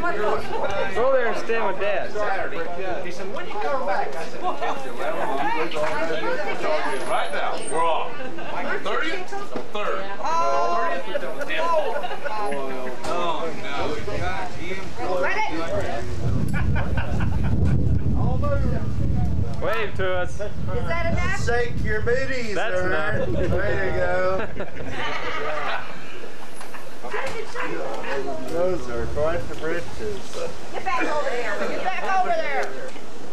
Go there and stand with Dad. He said, when you come back? I said, Right now, we're off. 30th? 3rd. 30th or 10th? Oh, no. God, Jim. Wave to us. Is that enough? Shake your booties, That's sir. enough. There you go. Those are quite the britches. Get back over there. Get back over there.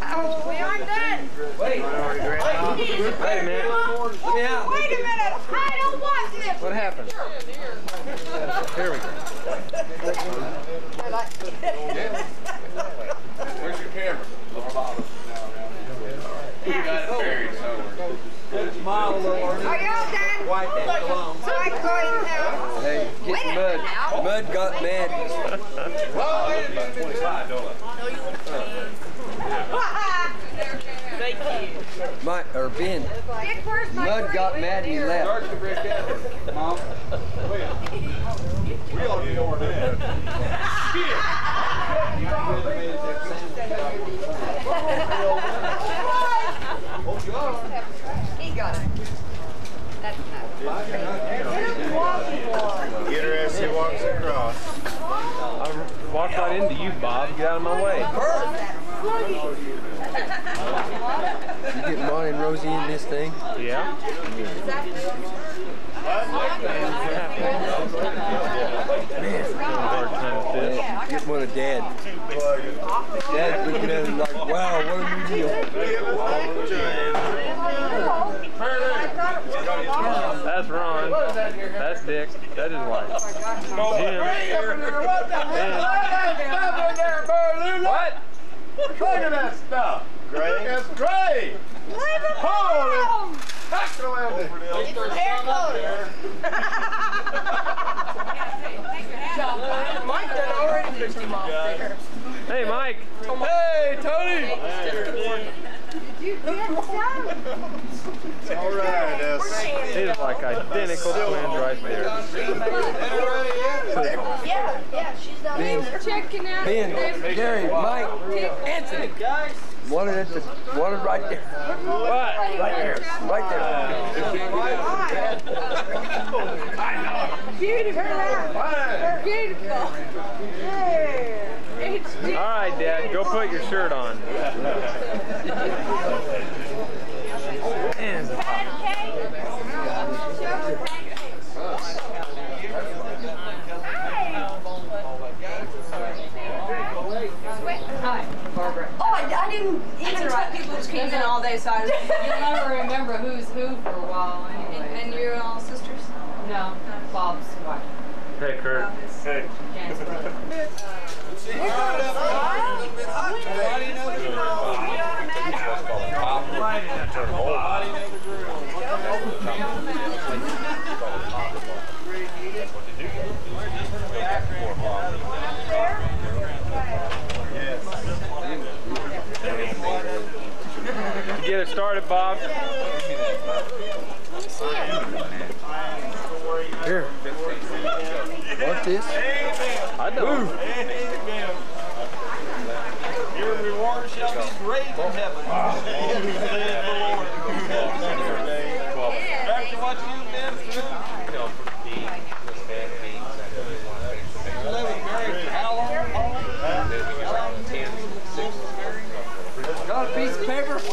Oh, we aren't done. Wait a minute. Oh, wait a minute. I don't want this. What happened? Here we go. Where's your camera? You got it buried somewhere. Smile a little. Are y'all done? Wipe that cologne. So I'm going now. Hey, get a mud. now. Mud got mad. Well, I didn't do 25, don't My, or Ben. Dick, where's my Mud got green mad and he left. Start the brick. Mom. We ought to be over there. He Get her as she walks across. Walked right into you, Bob. Get out of my way. You get Monty and Rosie in this thing? Yeah? Get one of Dad. Dad's looking at him like, wow, what a new deal. That's Ron. That's Dick. That is wife. Jim. Ben. What? Look at that stuff. Great. It's great. Leave him Holy alone. Excellent. It's his hair color. Mike done already pushed him off there. Hey, Mike. Hey, Tony! You. All right. That's, These like identical twins right there. Yeah, yeah, she's Ben. Checking out. Ben, Gary, Mike, Anthony. One at the, one right there. What? Right there. Right there. Beautiful. Beautiful. Yeah. All right, Dad. Go put your shirt on. And Oh, I, I didn't even tell people who's came in all day, so I was, You'll never remember who's who for a while and, anyway. and you're all sisters? No, Bob's wife. hey, Kurt. hey. Jan's brother. Get it started, Bob. Here. Want this? I don't. Your reward shall be great in heaven. Saith the Lord. After what you've been through. You live married for how long? Got a piece of paper? He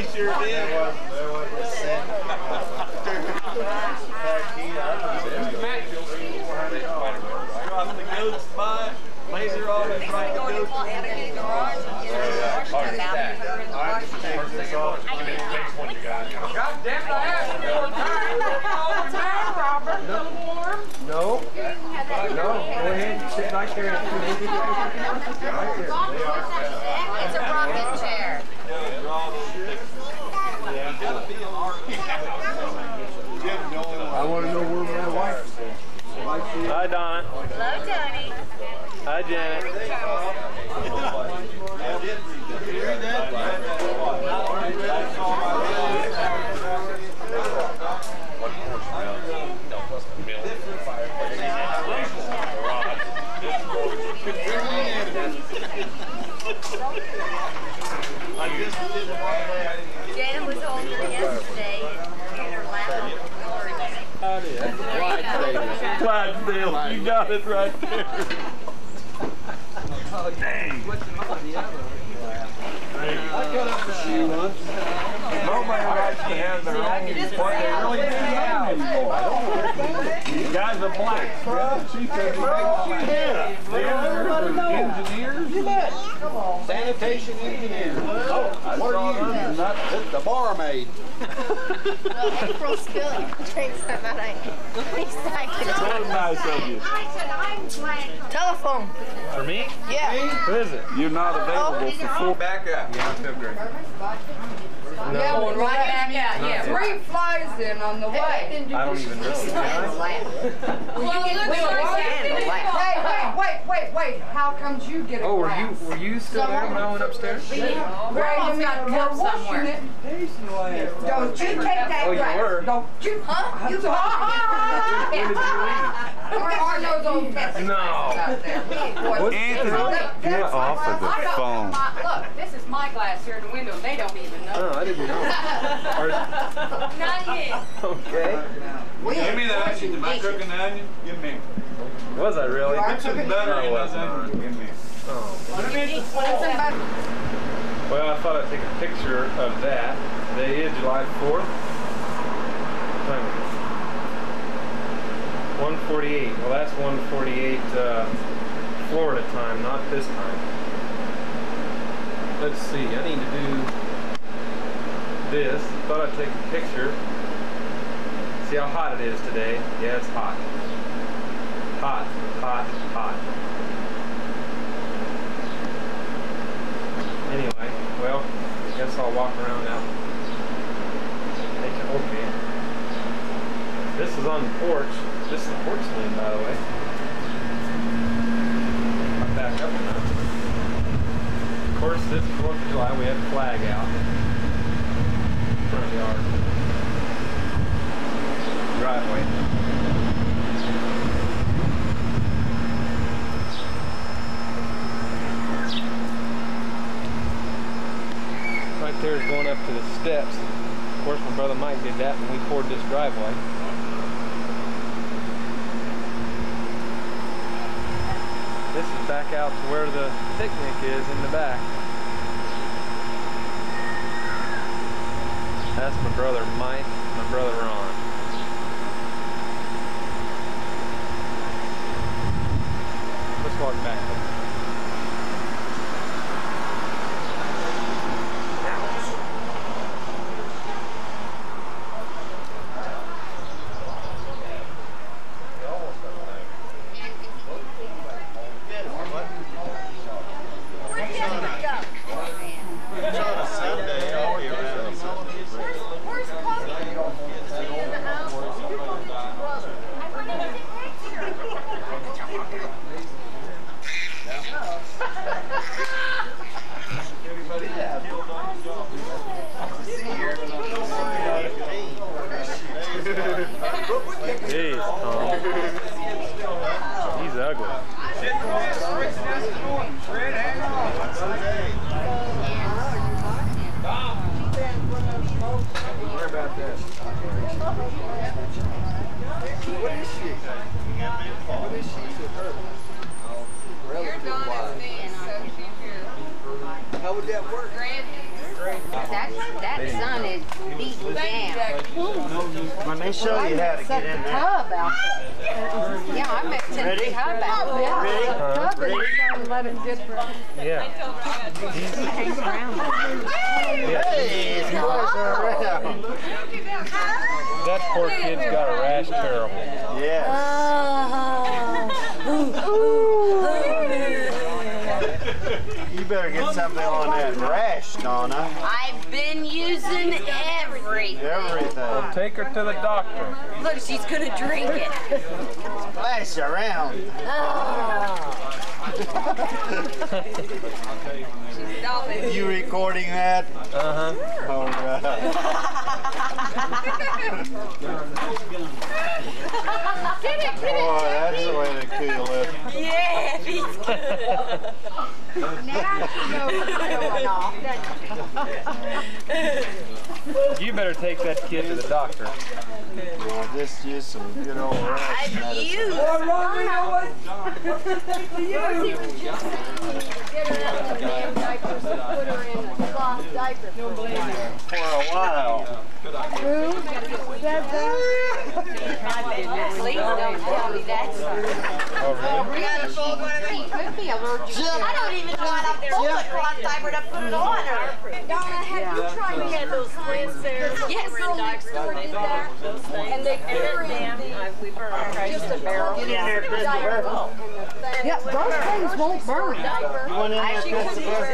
He sure did. There. Drop the goats by. Laser right damn it, I asked you one time. No. No, go ahead sit I carry it. It's a rocking chair. I want to know where my wife is. Hi, Donna. Hello, Tony. Hi, Janet. Janet was here yesterday in her lap. Clydesdale, you got it right there. Nobody likes to have their own, what they really do anymore. I don't want to You guys are black. She said, engineers, sanitation engineers. Oh, what are you? Not, it's the barmaid. Well, April's spilling drinks on that. I, he's like, nice of you. I said, I'm glad. Telephone. For me? Yeah. Who is it? You're not available for full. Back up. Yeah, I feel great. Yeah, well, right back out, yeah. Three flies in on the way. I don't even know. Well, it looks like Hey, wait, wait, wait, wait. How comes you get a Oh, were you were you still there when I went upstairs? Grandma's got a cup somewhere. Don't you take that Oh, you were? Don't you? Huh? You When did you leave? Where are those old Pepsi No. out there? Anthony, get off of the phone. my- Look, this is my glass here in the window, and they don't even know. Oh, I didn't know. Are- Not yet. okay. Give me the onion. Am I cooking the onion? Give me. Was I really? Put some butter I in those onions. Give me. Oh. Well, I thought I'd take a picture of that. Today is July 4th. What time is it? 148. Well, that's 148 uh, Florida time, not this time. Let's see. I need to do this. Thought I'd take a picture. See how hot it is today. Yeah, it's hot. Hot, hot, hot. Anyway, well, I guess I'll walk around now. Okay. This is on the porch. This is the porch swing, by the way. I'll back up enough. Of course, this 4th of July, we had a flag out. Front yard. Driveway. Right there is going up to the steps. Of course, my brother Mike did that when we poured this driveway. This is back out to where the picnic is in the back. That's my brother Mike, my brother Ron. Let's walk back. Where's Cody? In the house? I want to take a picture. Jeez, Tom. He's ugly. Where about that? What is she? What is she to her? You're Donna's niece, so she's your How would that work? That, that sun is beating down. Let me show you how to get in there. Tub out there. Yeah, I met Tennessee Hub out there. Ready? Tub is on eleven different. Yeah. Hangs around. Hey, it's boys around. That poor kid's got a rash terrible. Yes. Oh. Ooh, ooh, You better get something on that Donna. I've been using everything. Everything. Take her to the doctor. Look, she's gonna drink it. Splash around. You recording that? Uh huh. All right. Get it, get Boy, that's the way to cool it. Yeah, he's good. Now she knows what's going on. You better take that kid to the doctor. Yeah, just use some good old rash I've medicine. used. Rosie was just saying get her out of the damn diaper, so put her in a cloth diaper. for a while. For a while. Who said that? Please don't tell me that's Oh, really? We gotta fold one of She could be allergic I don't even know how to fold a cloth diaper to put it on her. Donna, have you tried We had those twins there. Yes. Girl next door did that, and they put her We burned just a barrel. Get in there, Christopher. Yeah, those things won't burn. You went in there, Christopher?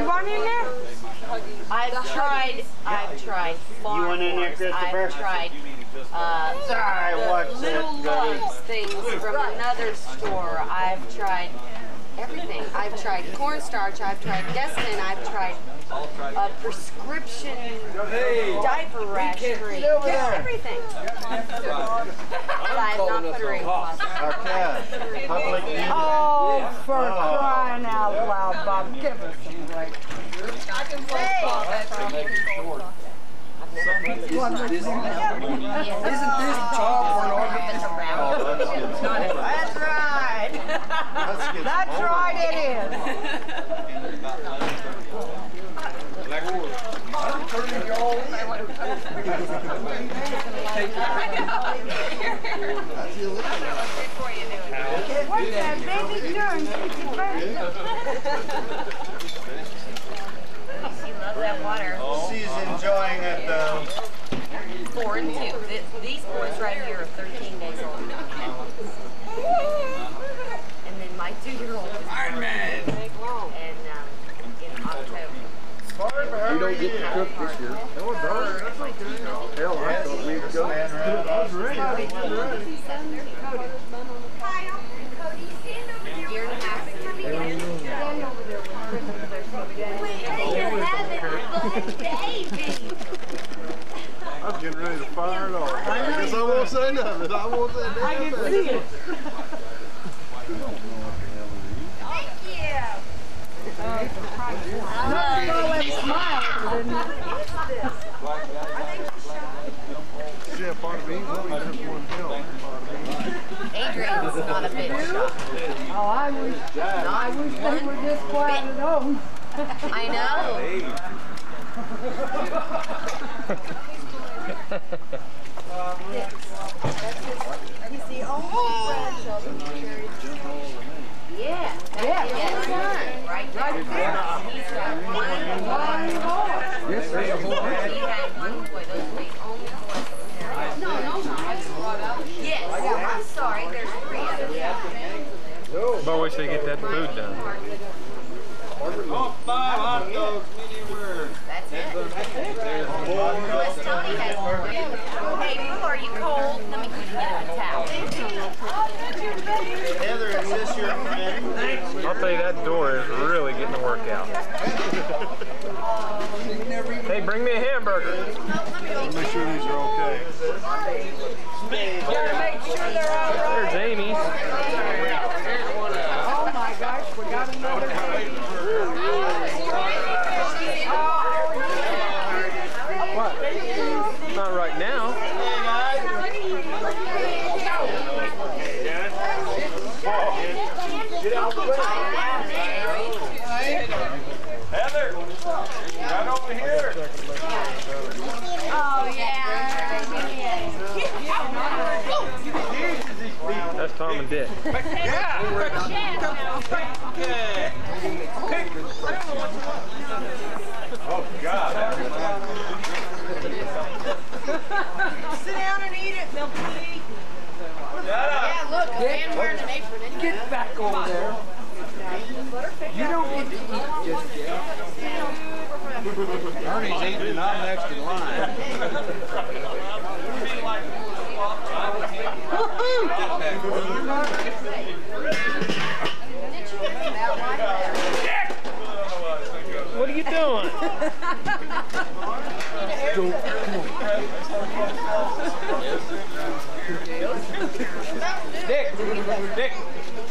You want in there? I've tried, I've tried You went in there, Christopher? I've tried, uh, Sorry, the little that? Love's things from another store. I've tried everything. I've tried cornstarch, I've tried Desitin, I've tried a prescription diaper rash cream. Yeah, everything. But I have not put her in closet. Okay. Oh, for crying out loud, Bob, give us break. Isn't this. Let's get That's right, That's right it is. What's that baby doing? Water. She's enjoying it though. Four and two. Th- These boys right here are 13 days old. And then my two-year-old is Iron Man. And um, in October. We don't get to cook this year. No, we're done. Hell, I thought we'd go. I was ready. I was ready. Year and a half. I was getting ready to fire it off. I guess I won't say nothing. I won't say nothing. I can see it. Yeah, part of me, only just one pill. Adrian's not a bit shot. Oh, I wish, I wish they were just quiet at home. I know. Ha ha ha. Ernie's eating and I'm next in line. What are you doing? Dick, Dick,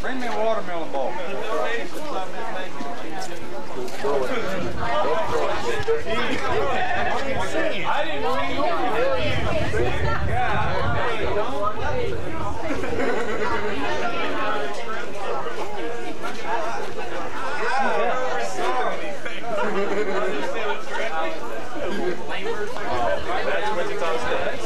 bring me a watermelon ball. I didn't see you. That's Wichita State.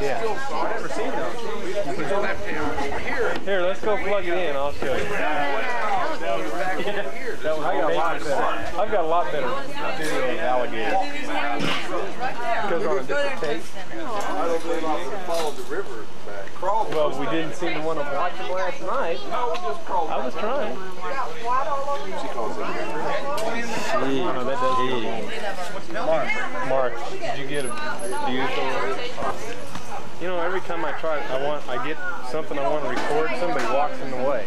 Yeah. I've never seen those. Here, let's go plug it in. I'll show you. I got a lot better. I've got a lot better video of alligators. Goes on a different tape. I don't believe I followed the river back. Crawled. Well, we didn't see the one I'm watching last night. Just crawled. I was trying. She calls it river. No, that does. Mark. Mark, did you get a? Do you get the? You know, every time I try, I want, I get something I want to record. Somebody walks in the way.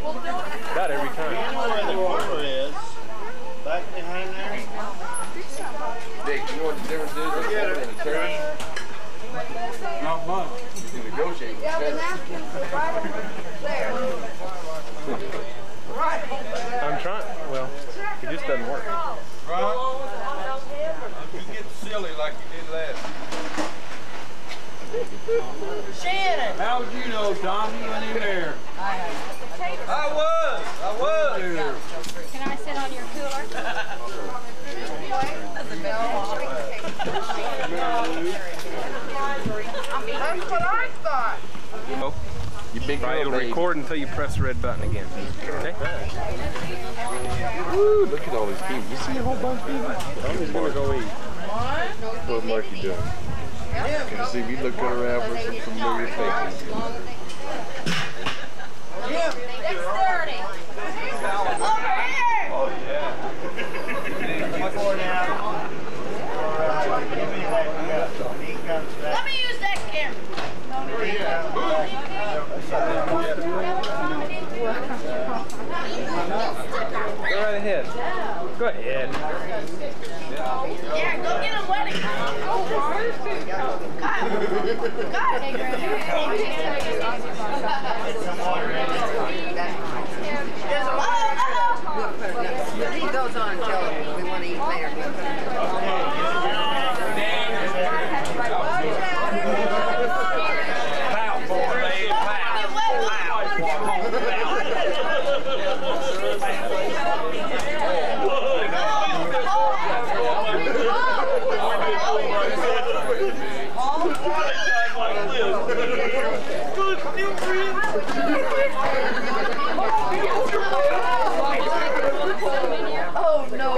That every time. You know Where the water is, back behind there. Dick, you know what the difference is in a woman and a turn? Not much. You can negotiate with Yeah, the Ted. napkins are right over there. Right. I'm trying. Well, it just doesn't work. Right? You get silly like you did last. Shannon. How would you know, Tom? You went in there. I was. I was. Can I sit on your cooler? That's what I thought. Oh, you big Right, it'll girl, babe. record until you press the red button again. Okay? Woo, look at all these people. You see a whole bunch of people? I'm just gonna go eat. What Marky doing? Can you see me looking around for some familiar faces? Dexterity. Oh, yeah. Let me use that camera. Go right ahead. Go ahead. Yeah, go get a wedding. Leave those on until we want to eat later. Oh, no.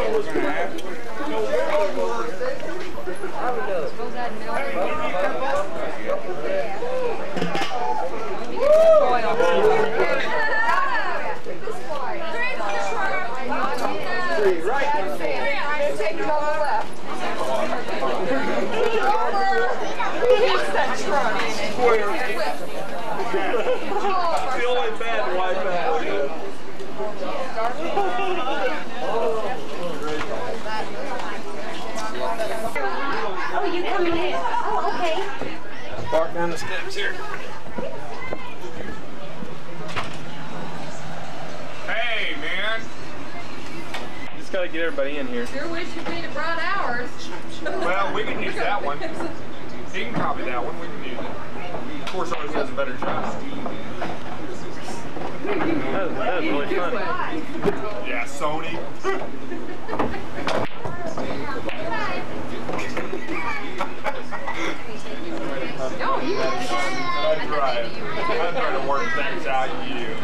Right. Take the left. What's that truck? The only bad wipe out. Oh, you coming in? Oh, okay. Walk down the steps here. Hey, man. Just gotta get everybody in here. Sure wish you'd been brought ours. Well, we can use that one. You can copy that one. We can use it. Of course, ours does a better job. That was, that was really funny. Yeah, Sony. I'm trying. I'm trying to work things out. You.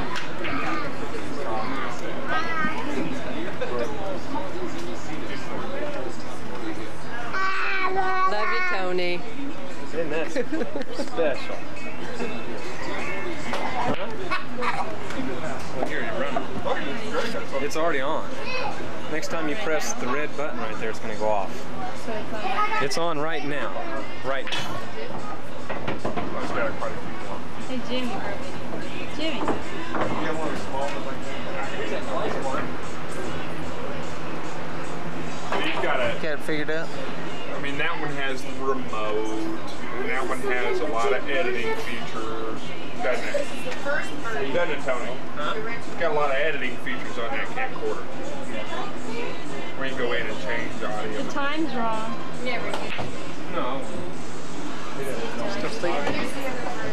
Love you, Tony. Isn't that special? Huh? Well, here, you're running. It's already on. Next time you press the red button right there, it's going to go off. It's on right now. Right now. Hey, Jimmy. Jimmy. He's got a, Got it figured out? I mean, that one has the remote, and that one has a lot of editing features, doesn't it? Doesn't it, Tony? It's got a lot of editing features on that camcorder. Where you can go in and change the audio. The time's wrong. No. Still sleeping?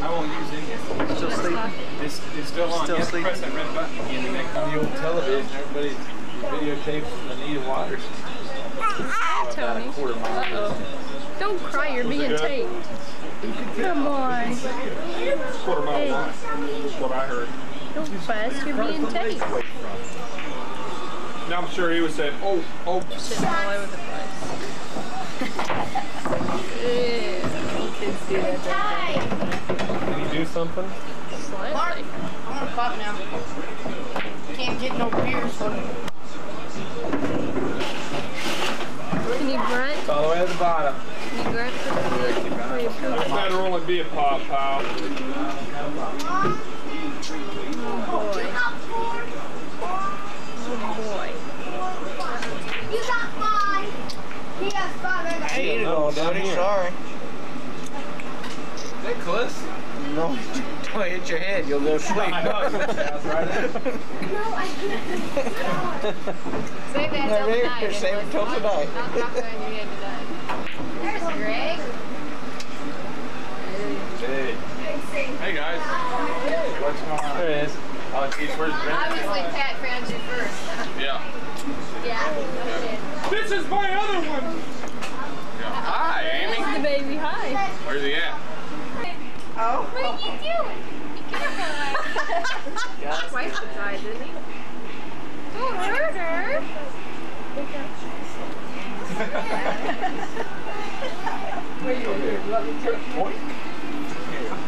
I won't use any. Still sleeping? It's, it's still on. Still you sleeping. press that red button again. and then- On the old television, everybody videotapes Anita Waters. Ah, ah, Tony. Quarter mile. Uh-oh. Don't cry, you're being taped. Come on. Quarter mile Hey. That's what I heard. Don't fuss, you're being taped. Now I'm sure he was saying, oh, oh, Shitting all over the place. Ew. Kids do that, don't Can you do something? they? Slightly. I'm gonna pop now. Can't get no beers. Can you grunt? It's all the way at the bottom. Can you grunt for the for better only be a pop, pal. Oh boy. Oh boy. You got five. He has five. I got ate it No, all, down Daddy. here. Sorry. Nicholas? No, don't hit your head. You'll go to sleep. No, I didn't. Save that till tonight. save it till tonight. Not, not going to get tonight. There's Greg. Hey. Hey, guys. What's going on? There it is. Geez, where's Ben? Obviously, Pat found you first. Yeah. yeah. This is my other one. Yeah. Hi, Amy. This is The baby, hi. Where's he at? Oh. What are you doing? Be careful. Twice the size, isn't he? Don't hurt her.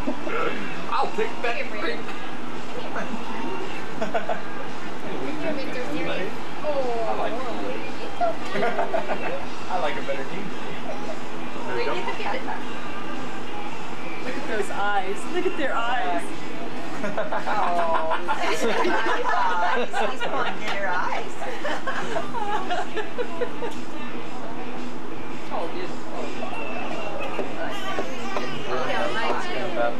I'll take that. Brandon. Here, Victor, here. I like a better team. Look at. Look at those eyes. Look at their eyes. He's pointing at her eyes. Yeah, Well,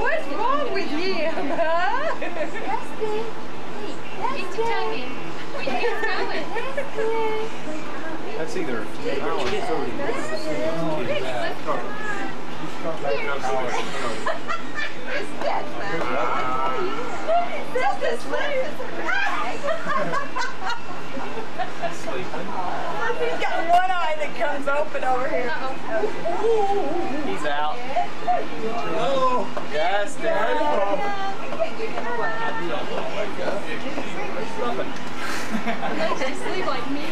what's wrong with you, huh? Get your tongue in. Where you get going? That's either. He's got one eye that comes open over here. He's out. Hello. Yes, They sleep like me.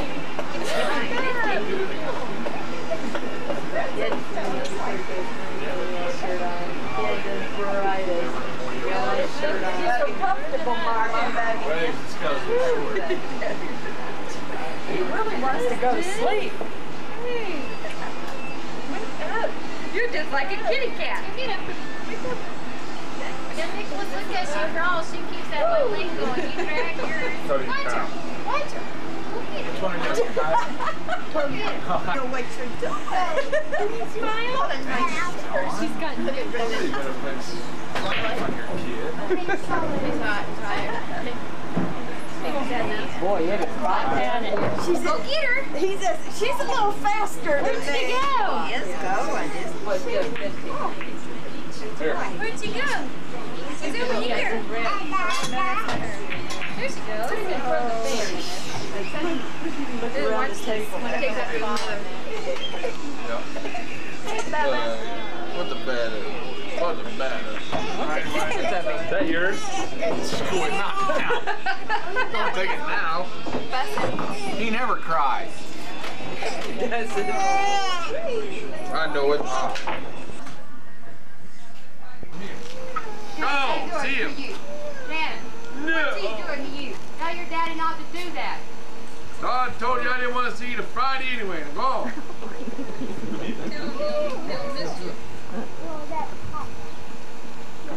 He's so comfortable, Mark. Legs, it's 'cause they're short. He really wants to go to sleep. You're just like a kitty cat. Get up. Now, Nicholas, look at she crawls. She keeps that little leg going. You drag yours. So do you Watch her. now. Watch her. Look at her. Which one are you guys? Go wait your She's got You better put some life on your kid. He's hot and tired. Boy, you had down it. She's Go get her. He's a, she's a little faster than Where'd she me. go? He is going. Where'd she go? She's over here. There she goes. In front of the watch this. Wanna take that bottom. What the bad is? What the bad Is that yours? Screw it now. Don't take it now. He never cries. I know it. doing see him. you? Shannon, what's he doing to you? Tell your daddy not to oh, do that. Todd told you I didn't want to see you to Friday anyway. Go on.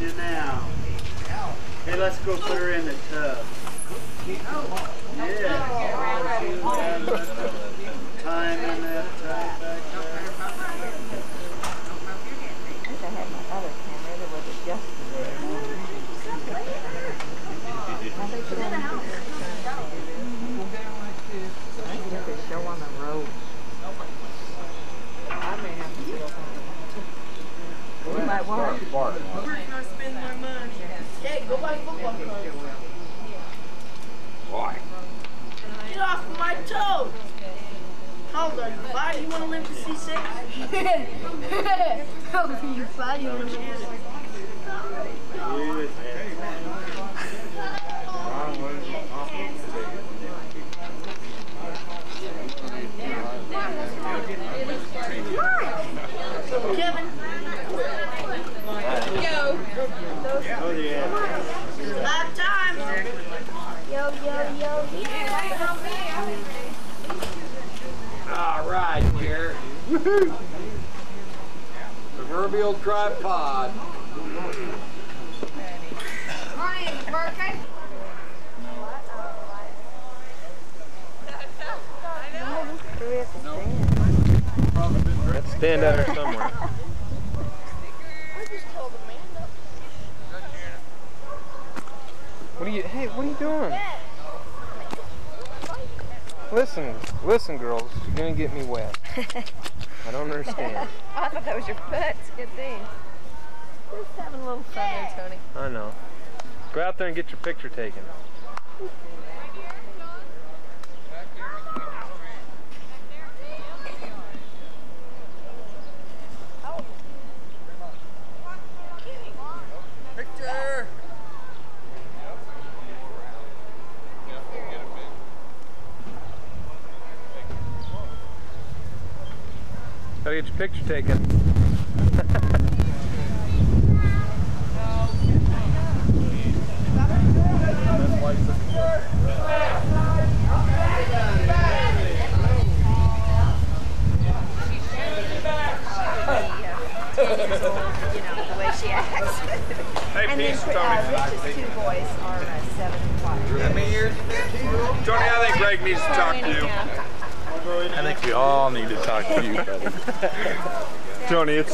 you now. Hey, let's go put her in the tub. Yeah. Time in that tub back there. wish I had my other camera that was adjustable. I think there's a show on the road. I may have to go home. We might want. Why? Get off my toes! How old are you? Five? You want to live to see six? Oh, you funny. Kevin, Yeah. last time. Yo, yo, yo. All right, Jared. Proverbial tripod. Ryan's birthday. Stand out here somewhere. What are you? Hey, what are you doing? Listen, listen, girls. You're gonna get me wet. I don't understand. I thought that was your foot. Good thing. Just having a little fun there, Tony. I know. Go out there and get your picture taken. Picture taken. You know, the way she acts. Hey, and then peace, uh, Tony. Rich's two boys are uh, seven and five. How many years? Tony, I think Greg needs to talk to you. I think we all need to talk to you, buddy. Tony, it's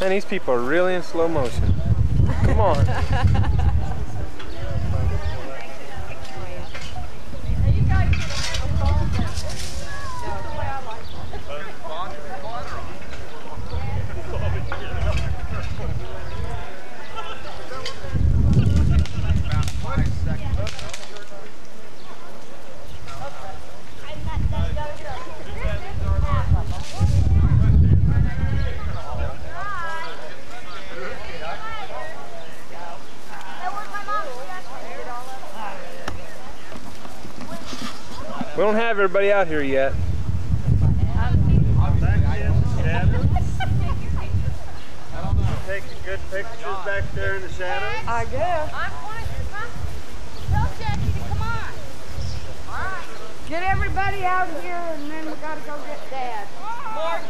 Man, these people are really in slow motion. Come on. We don't have everybody out here yet. Taking good pictures back there in the shadows. I guess. I'm going to. Tell Jackie to come on. All right. Get everybody out here and then we gotta go get Dad. Mark,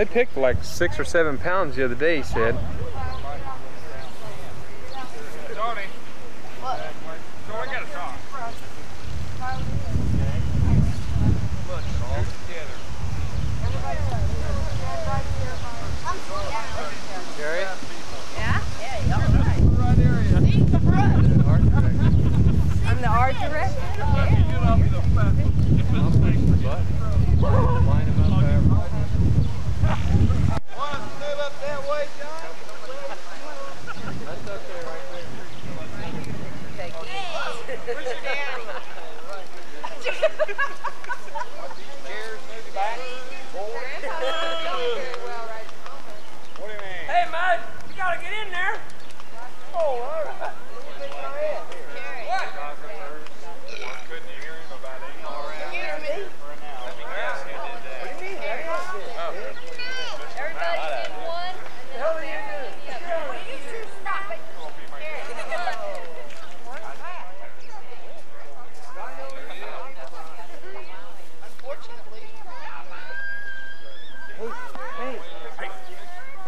They picked like six or seven pounds the other day, he said. Tony. What? So we gotta talk. Look, all together. Gary? Yeah? Yeah, all right. I'm the art director. Want us to move up that way, John? Hey, Mud, you gotta get in there. Oh, all right. Couldn't you hear him about it? Hear me? Let me guess who did that. What do you mean? Everybody get one. The hell are you doing? Stop it.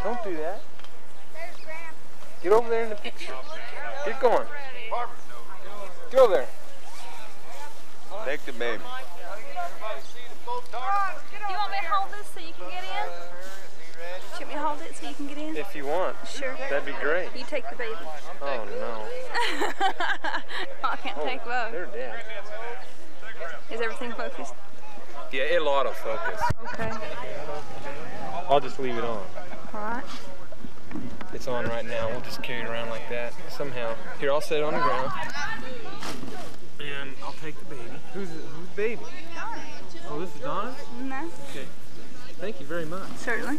Don't do that. Get over there in the picture. Get going. Get over there. Take the baby. You want me to hold this so you can get in? Do you want me to hold it so you can get in? If you want. Sure. That'd be great. You take the baby. Oh no. I can't Oh, take both. they're dead. Is everything focused? Yeah, it'll autofocus. Okay. I'll just leave it on. Alright. It's on right now. We'll just carry it around like that somehow. Here, I'll set it on the ground. And I'll take the baby. Who's who's baby? Oh, this is Donna? No, Okay. Thank you very much. certainly.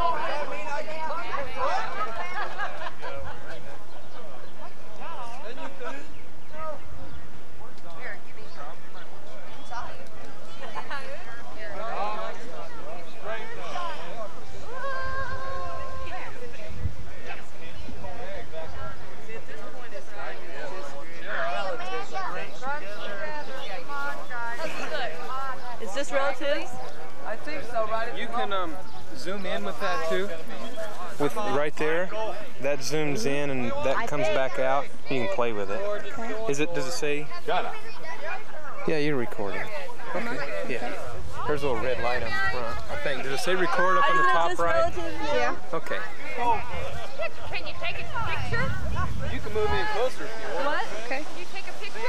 Can um, zoom in with that too. With right there, that zooms in and that comes back out. You can play with it. Is it? Does it say? Yeah, you're recording. Okay. Yeah. There's a little red light on the front. I think. Does it say record up on the top right? Yeah. Okay. Can you take a picture? You can move in closer if you want. What? Okay. Can you take a picture?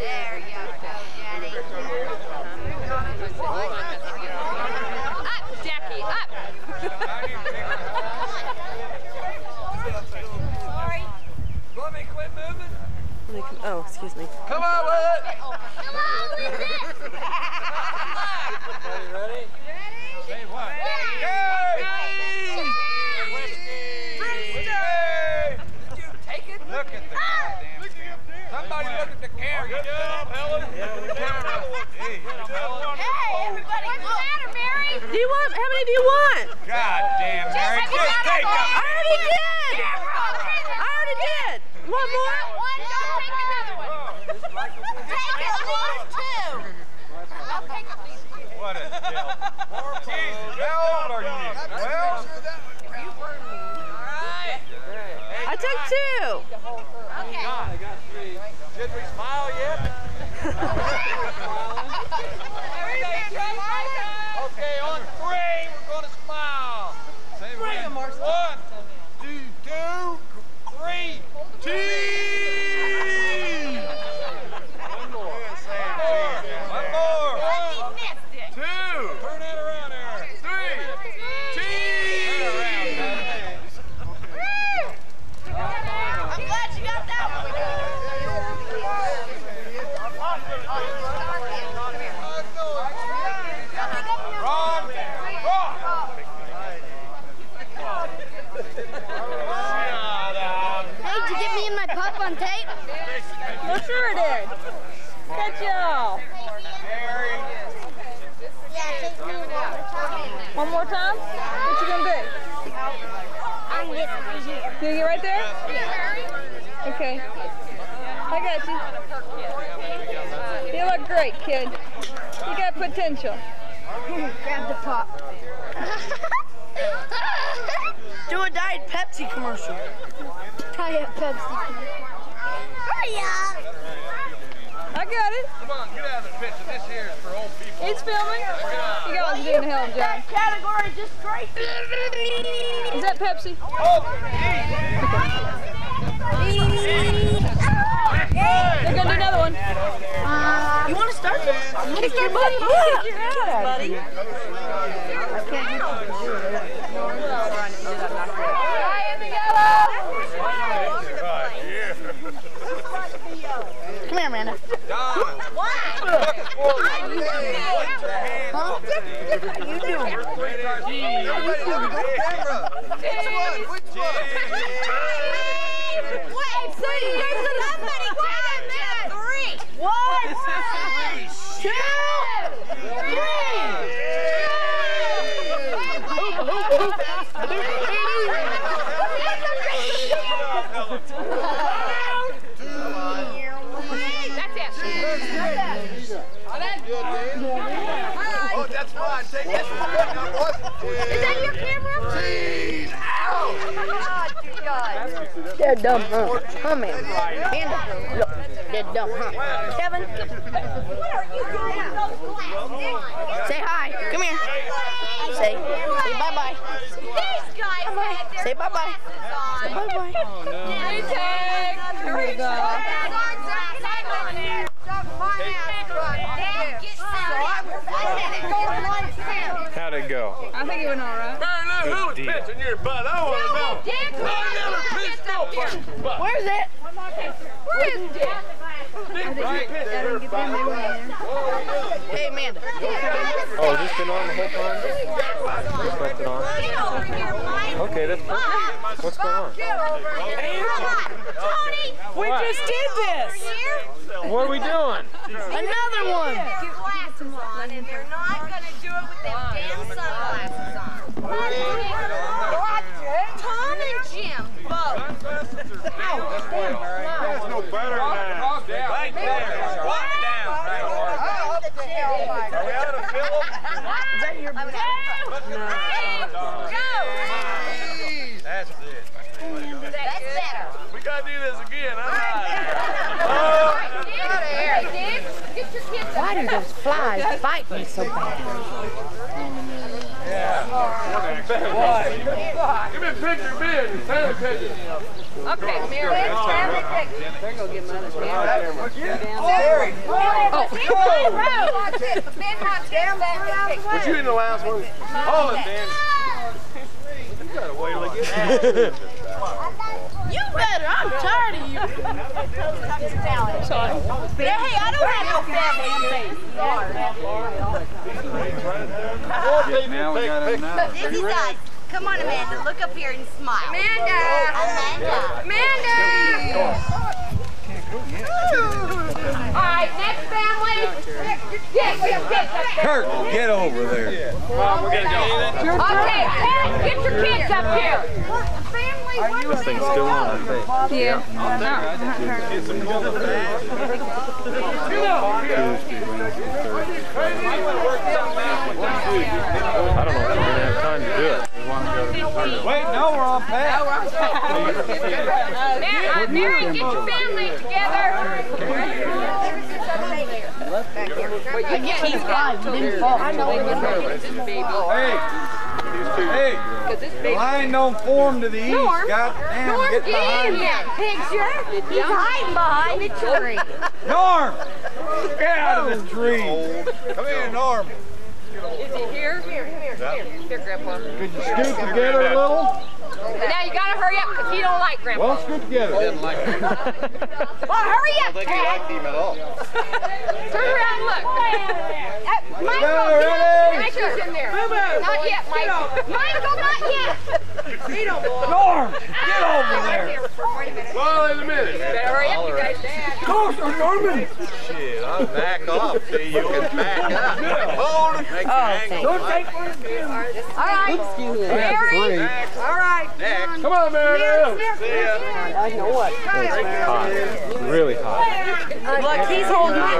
There you go, Jenny. Up, Jackie, up. Sorry. Want me to quit moving? Oh, excuse me. Come on with it. Come on, we did. Ready? Say what? Did you take it? Look at the goddamn camera. Somebody look at the camera. Good job, Helen. Yeah, we camera. Hey, Helen. Hey, everybody, what's the matter, Mary? Do you want, how many do you want? God damn, Mary. have you Just got take a them. I already did! I already did! One more? One, don't take another one. Oh, take at least two. I'll take at least two. What a deal. Jesus, how old are you? Well, I took two. Okay. did we smile yet? Okay, on three, we're gonna smile. Say Bring one. 'em, Marcy. One, two, two, three. Cheese! Sure did. Good job. One more time? What you gonna do? I'm getting right here. You get right there? Yeah. Okay. I got you. You look great, kid. You got potential. Grab the pop. Do a Diet Pepsi commercial. Diet Pepsi commercial. Hurry up. I got it. Come on, get out of the picture. This here is for old people. He's filming. You guys are doing a hell of a job. That category just great. Is that Pepsi? Oh, They're gonna do another one. You want to start this? Kick your butt. Kick your ass, buddy. Come here, Amanda. Wait, so there's enough many cats. Three. One, two, Oh, that's fine. Take this one. Is that your camera? Jeez. Oh, they're dumb, huh? Huh, man? Panda. Look, they're dumb, huh? Kevin, What are you doing with say hi. Come here. Say, say bye-bye. These guys had their Say bye-bye. Say bye-bye. Hey, Tag. Here we go. How'd it go? I think it went all right. Hey, look, who's deal. pitching your butt? I want to know. I never pitched no. Where's it? Where is Dick? Right there. Hey, Amanda. Oh, has this been on the whole time? This left it on? Get over here, Mike. Okay, that's perfect. What's going on? Get over here. Come on. Tony. We just did this. What are we doing? Another one. Your glasses on, and they're not going to do it with them damn sunglasses on. Tom Why do those flies bite me so bad? Give me a picture, big. Send a picture. Okay, Mary. They're gonna get mine. Was you in the last one? Hold it, Dan. You gotta wait till it gets You better. I'm tired of you. Sorry. Hey, I don't have no family. This is us. Come on, Amanda. Look up here and smile. Amanda. Amanda. Amanda. All right, next family. Dick, Dick, Dick. Kurt, get over there. Okay, Pat, get your kids up here. Family, This thing's still on, I think. Yeah. Tuesday, Wednesday, Thursday, Friday. I don't know if we're gonna have time to do it. Wait, no, we're on Pat. Mary, Mary, get your family together. He's five. You didn't fall. I know. Hey, hey, the line don't form to the east. Norm. God damn, Norm, get get in behind. that picture. He's hiding behind the tree. Norm, get out of the tree. Come here, Norm. Is he here? Here, here, here. Here, Grandpa. Could you scoot together a little? Now you gotta hurry up because he don't like Grandpa. Well, scoot together. Didn't like him. Well, hurry up, He didn't Pat. him at all. Turn around and look. Uh, Michael, Go, ready? Michael's in there. Not yet, Mike. Michael, not yet. Norm, get over there. Well, in a minute. Hurry up, you guys. Go, Sir Norman. Shit, I'll back off so you can back up. Hold it. Make your angle. Don't take one of them. All right. Excuse me. Mary. All right. Next. Come on, Meredith. I know what. Hot. Really hot. Look, he's holding my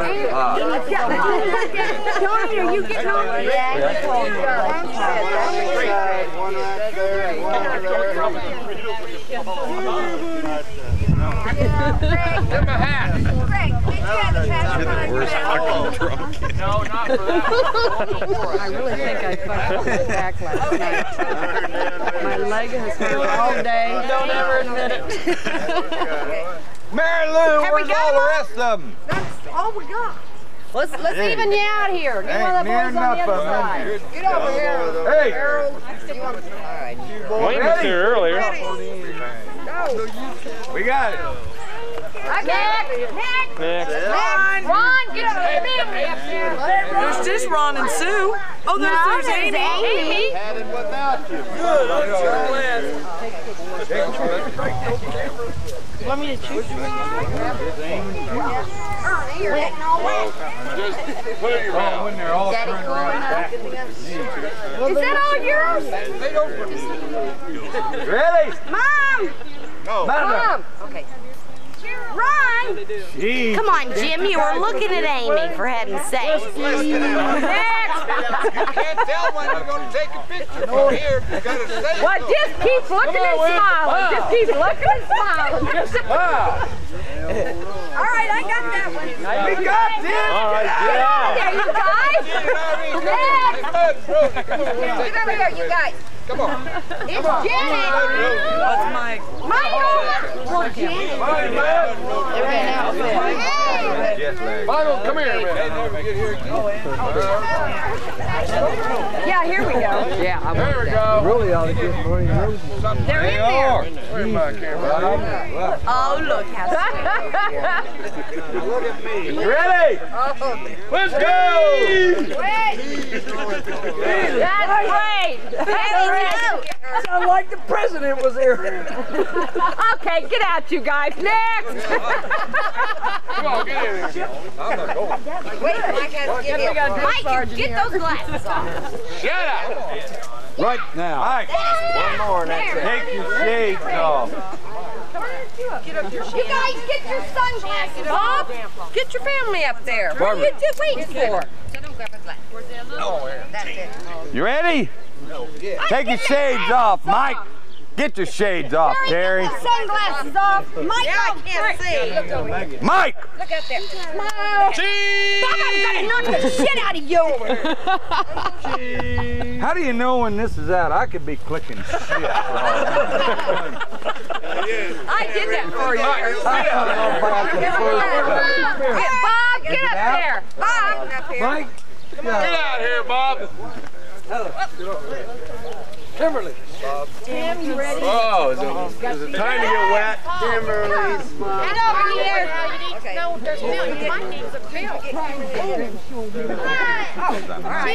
Tony, are you getting on? Yeah, he's holding it. One right there, one right Get my hat. Greg, did you have the Worst fucking drunk. No, not for that. I really think I fucked up my back last night. My leg has hurt all day. Don't ever admit it. Mary Lou, Have we where's got all the them? rest of them? That's all we got. Let's let's even you out here. Get one of the boys on the enough other of them side. in here. Get over here. Hey. Harold. Wayne was there earlier. We got it. Next. Next. Next. Ron, Ron, get over family up there. There's just Ron and Sue. Oh, there's, No, there's there's Amy. Amy. Had it without you. Good, I'm so glad. Want me to choose? Just put it in your mouth. When they're all turned around. Is that all yours? Ready? Mom! Mother. Okay. Ron! Jeez. Come on, Jim. You were looking at Amy, for heaven's sake. Next. Can't tell when you're going to take a picture from here. You got to say Well, just keep looking and smiling. Just keep looking and smiling. Wow. All right, I got that one. We got this. All right, get. There you guys. Next. Get over here, you guys. Come on. It's Jenny. That's Mike. Michael. Well, Janet. Hey. Jet lag. Michael, come here, man. Yeah, here we go. Yeah, I There we go. Really ought to get more roses. They're in They there. are. Camera? Oh, look how Look at me. Ready? Let's go! Wait. That's great. Sound like the president was here. Okay, get out, you guys. Next. Come on, get in here. I'm not going. Wait, I gotta give you. Mike, get those glasses off. Shut up. Right now. Mike, one more and that's it. Take your shades off. You guys, get your sunglasses off. Get your family up there. What are you do- waiting for? You ready? Take your shades off, Mike. Get your shades off, Terry. Get the sunglasses off. Mike, I can't see. Mike! Look out there. Smile. Bob, I'm gonna knock the shit out of you. How do you know when this is out? I could be clicking shit. I did that for you. Bob, get up there. Bob, up here. Mike? Get out of here, Bob. Kimberly. Tim, you ready? Oh, is it, is it time to get wet? Kimberly's Get over here. No, there's milk. My name's a milk. She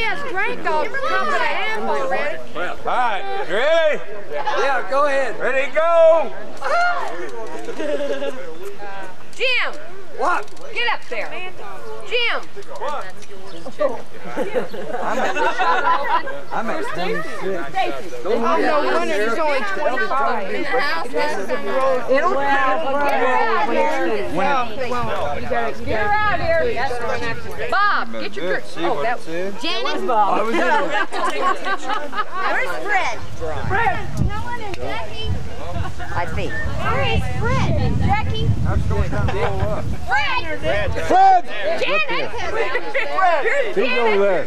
has drank all the cup and a half already. All right, you ready? Yeah, go ahead. Ready, go! Jim, What? get up there. Jim. I'm at, I'm at 26. Oh, no wonder he's only 25. In the house, that's some It'll Get her out here. Well, you gotta, you Get her out here. That's right. Bob, get your See Oh, what that it said? Janet. Where's Fred? Fred. No one is Jackie. I see. Where is Fred? Jackie. Fred. Fred! Janet. Fred! He's over there.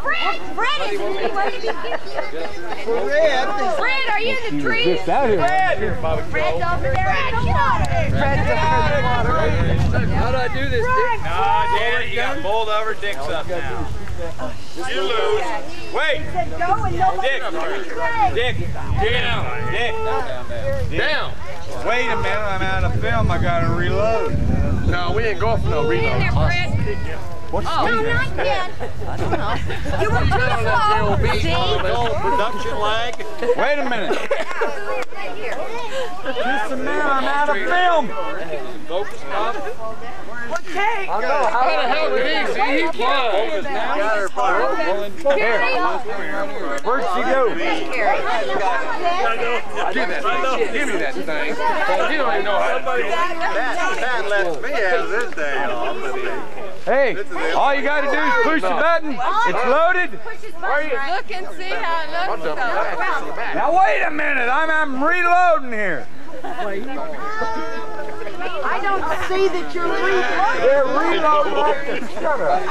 Fred. Fred is where did he get Fred. Fred, are you in the tree? Just out here. Fred's over there. Fred, get out of there. How do I do this, Dick? No, Janet, you got bowled over dicks up now. You lose. Wait. Go and nobody Dick. Dick. Down. Dick. Down. Wait a minute, I'm out of film. I gotta reload. No, we ain't going for no reload. Fred. What's oh. No, not yet. I don't know. You were too slow. See? production lag? Wait a minute. Just a minute, I'm out of film. Focus, Bob. Take. I know. How the hell did he see? He flies. Got her fired. Here. Where'd she go? Give that. Give me that thing. He don't even know how to do it. Pat, Pat lets me have this thing off. Hey, all you gotta do is push the button. It's loaded. Look and see how it looks. Now wait a minute, I'm, I'm reloading here. I don't see that you're reloading. They're reloading. Shut up.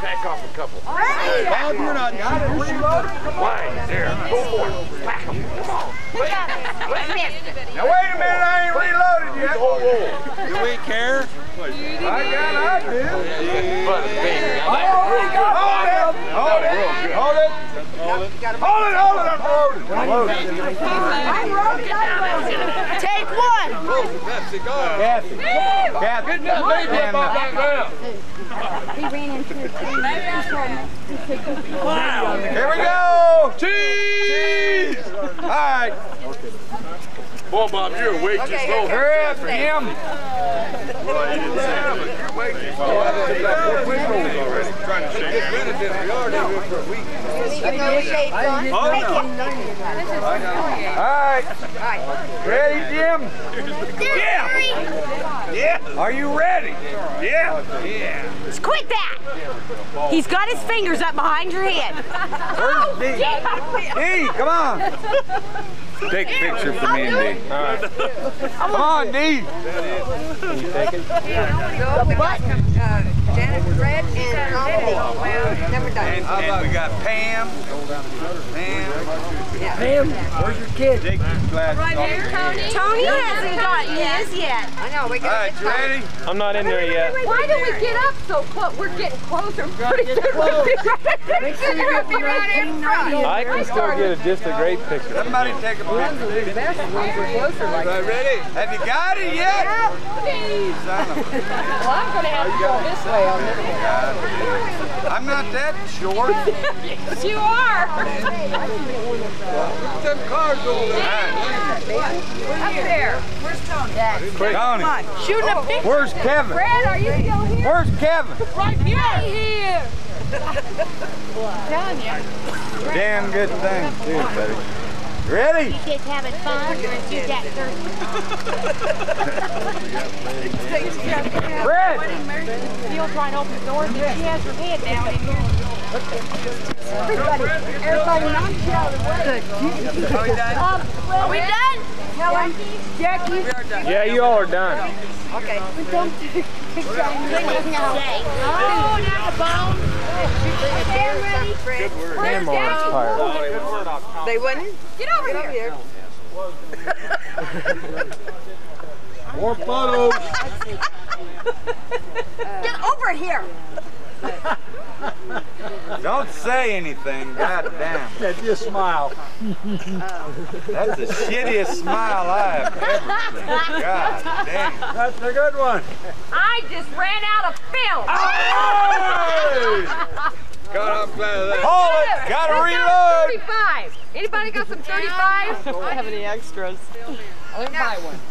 Back off a couple. Bob, you're not reloaded. Line there. Go for it. Whack 'em. Come on. Wait. Now wait a minute, I ain't reloaded yet. Oh, oh. Do we care? I got, I do. But a baby. Hold it, hold it, hold it. Hold it, hold it, hold I'm loaded. I'm loaded. Take one. Kathy, Kathy, Get that baby up off that ground. Here we go. Cheese. All right. Boy, Bob, you're way too slow. Hurry up, Jim. Well, you didn't say that, but you're way too slow. I've been about four quick rolls already. Trying to shake it. benefit of the yard in here for a week. Oh, no. All right. Ready, Jim? Yeah. Yeah. Are you ready? Yeah. Yeah. Quit that! He's got his fingers up behind your head. Where's D? D, come on. Take a picture for me and D. All right. Come on, D. Can you take it? Janet, Fred, and Tommy. Never done. And, and we got Pam. Pam. Pam, where's your kid? Take these Right here, your Tony? head. Tony hasn't gotten his yet. I know, we got right, you ready? I'm not in there yet. Why do we get up so close? We're getting closer pretty soon. We'll be right, right in front. I can still get a, just a great picture. Somebody take a picture. Right, ready? Have you got it yet? Son of a- Well, I'm going to have to go this way on this one. I'm not that short. Yes, you are. Them cars over there. Up there. Quick. Tony. Shooting a oh. picture. Where's Kevin? Fred, are you still here? Where's Kevin? Right here. Right here. Telling you. Damn good thing, too, buddy. Ready? Just having fun. You got Fred! Still trying to open the door. She has her head down in here. Everybody, everybody knocks you out of the way. Um, Are we done? Helen, Jackie. Yeah, you all are done. Okay. Oh, that's a bone. Stand ready. Where's Mark's Jackie? tired. They wouldn't? Get over here. More photos. Get over here. Don't say anything, god damn. Yeah, just smile. That's the shittiest smile I've ever seen. God damn. That's a good one. I just ran out of film. God, I'm glad of that. Hold it! Gotta Who's got reload! 35. Anybody got some 35? I don't have any extras.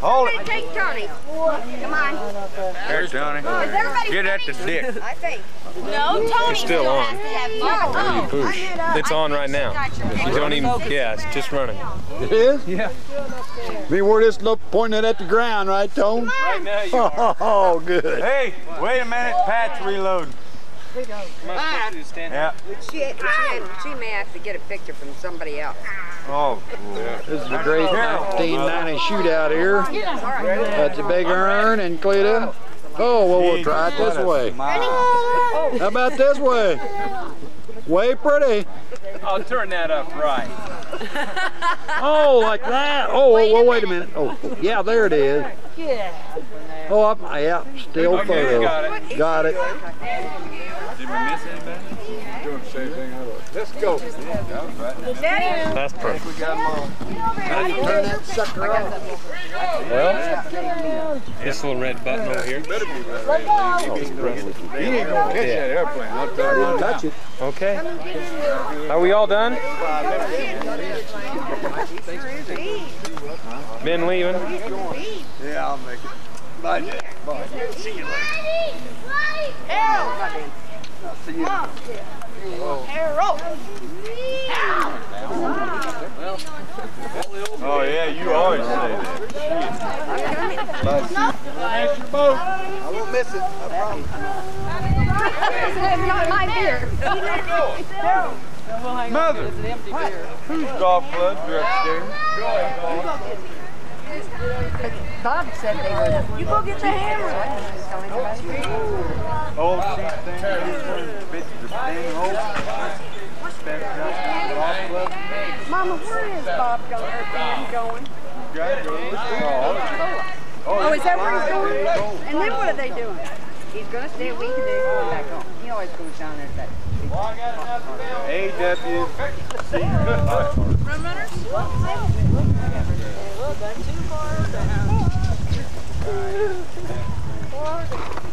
Hold it! Take Tony. Come on. Here, Tony. Oh, is everybody Get at the dick. I think. No, Tony It's still on. has to have oh. You you. push. Uh, it's on right now. You don't even, yeah, it's just running. It is? Yeah. Be where this look pointing at the ground, right, Tone? Right now you oh, oh, good. Hey, wait a minute. Pat's reloading. Yeah. She, she, she may have to get a picture from somebody else. Oh, This is a great 1990 shootout here. That's a big urn and Cleta. Oh, well, we'll try it this way. How about this way? Way pretty. I'll turn that up right. Oh, like that. Oh, oh, well, wait a minute. Oh, yeah, there it is. Oh, up, yeah, still Okay, photo. got it. Got it. Did we miss anybody? doing the same thing I was. Let's go. That's perfect. We got them all. Now turn that sucker off. Well, this little red button over here. Oh, just press. He ain't gonna catch that airplane. I'll tell you. Touch it. Okay. Are we all done? Been leaving? Yeah, I'll make it. Bye, Bye. See you later. Harold! I'll see you. Harold! Oh, yeah, you always say that. Nice your boat. I won't miss it. I promise. Not my beer. Mother, whose golf clubs are upstairs? Bob said they were. You go get the hammer. Old sheep thing, bitches are staying home. Spent golf club. Mama, where is Bob going? Or Ben going? Oh, is that where he's going? And then what are they doing? He's gonna stay a week and then he's going back home. He always goes down there to that.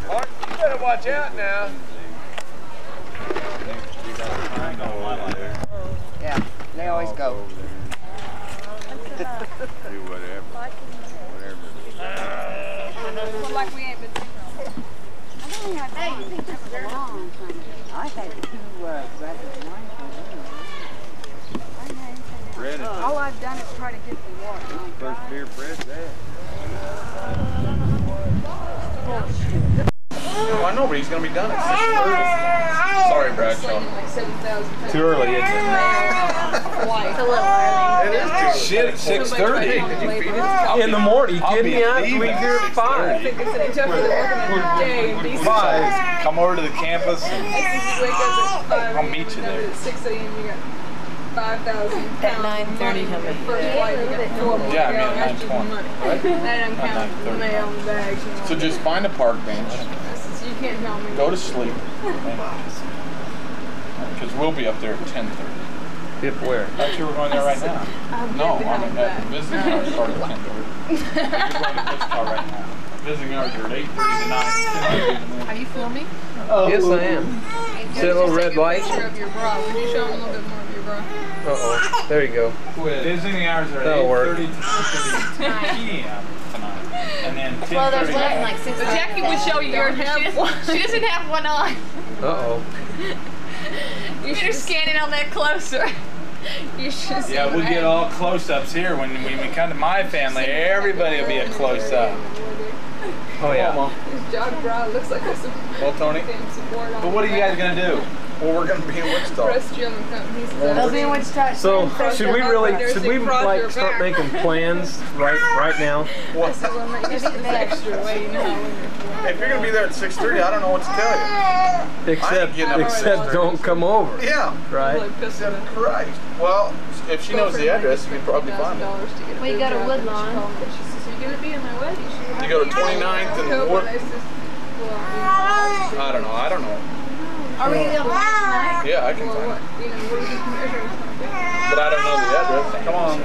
Mark, you better watch out now. Yeah, they always go. Do whatever. Like we ain't been. Hey, you think this a long time? I've had two uh, brothers. Fred is All I've done is try to get the water. first beer Fred's had. Well, I know, but he's going to be done at 6.30. Sorry, Bradshaw. Too early, isn't it? It's a little early. It is shit, at 6.30. In the morning, you kidding me? I have to here at 5. Five. Come over to the campus and I'll meet you there. 6 a.m. you got 5,000 At 9.30 he'll be First flight, you got four more Yeah, I mean at 9:20, money. right? That I'm counting the 9:30. mail and bags So just find a park bench, that. So you can't tell me. go to sleep. Because we'll be up there at 10.30. Dip where? Actually, we're going there right now. No, I'm at the visiting hours start at 10.30. We're going to Wichita right now. Visiting hours are at 8.30 to 9. 10:30 in the morning. Are you filming? Oh. Yes, I am. See that little red light? Picture of your bra. Would you show them a little bit more of your bra? Uh-oh. There you go. Visiting hours are That'll work. 8.30 to 6.30 p.m. tonight. And then 10.30. Well, there's one like six. But Jackie would show you yours. She doesn't, she doesn't have one on. Uh-oh. You should scan it on that closer. You should Yeah, we'll get all close-ups here. When, when we come to my family, everybody will be a close-up. Oh, yeah. His jog bra looks like there's some Well, Tony, damn support on but what are you guys going to do? Well, we're going to be in Wichita. Press Jim and come. He's They'll be in Wichita. So, should we really, should we like start making plans right right now? What? So I'm like, just an extra way, you know how when you're If you're going to be there at 6.30, I don't know what to tell you. Except, getting up at except don't come over, Yeah. right? like pissing Except Christ. Well, if she knows the address, you can probably find it. dollars to get a We boob go to job. Woodlawn. She called me. She says, "Are you gonna be in my wedding?" She said, You go to 29th and Cope what? with it?" I says, "Well, I don't know. I don't know. Are we gonna tonight? Yeah, I can well, find what? it. You know, what are you? But I don't know the address. Come on,